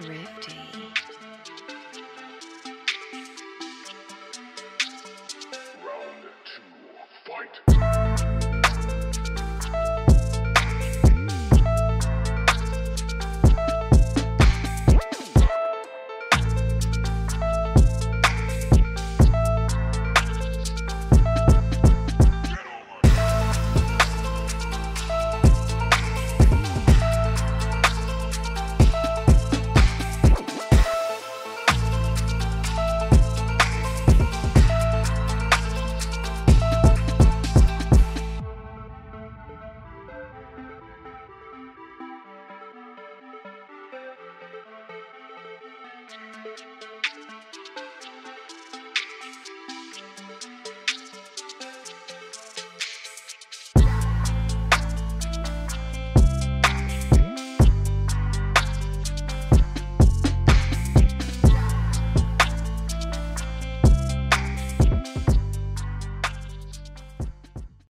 Round two, fight!